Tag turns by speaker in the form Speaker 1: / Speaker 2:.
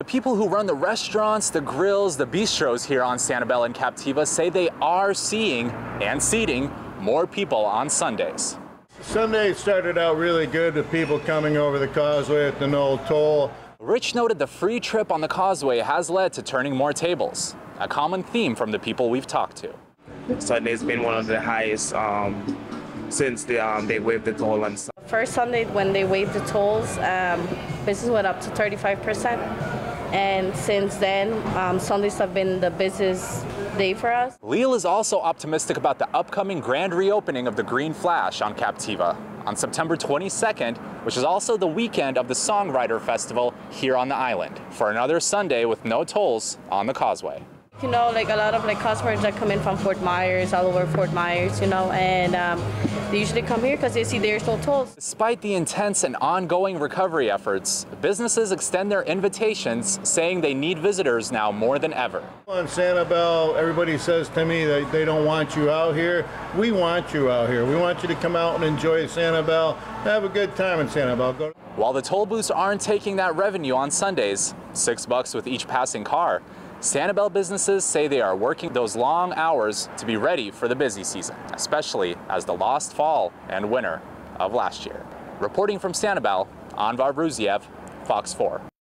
Speaker 1: The people who run the restaurants, the grills, the bistros here on Sanibel and Captiva say they are seeing and seating more people on Sundays.
Speaker 2: Sunday started out really good with people coming over the causeway at the Knoll Toll.
Speaker 1: Rich noted the free trip on the causeway has led to turning more tables, a common theme from the people we've talked to.
Speaker 3: Sunday's been one of the highest um, since the, um, they waived the toll on Sunday.
Speaker 4: First Sunday when they waived the tolls, um, business went up to 35%. And since then, um, Sundays have been the busiest day for us.
Speaker 1: Leal is also optimistic about the upcoming grand reopening of the Green Flash on Captiva on September 22nd, which is also the weekend of the Songwriter Festival here on the island, for another Sunday with no tolls on the causeway.
Speaker 4: You know, like a lot of like customers that come in from Fort Myers, all over Fort Myers, you know, and um, they usually come here because they see there's no tolls.
Speaker 1: Despite the intense and ongoing recovery efforts, businesses extend their invitations, saying they need visitors now more than ever.
Speaker 2: On Sanibel, everybody says to me that they don't want you out here. We want you out here. We want you to come out and enjoy Sanibel. Have a good time in Sanibel. Go
Speaker 1: While the toll booths aren't taking that revenue on Sundays, six bucks with each passing car, Sanibel businesses say they are working those long hours to be ready for the busy season, especially as the lost fall and winter of last year. Reporting from Sanibel, Anvar Ruziev, Fox 4.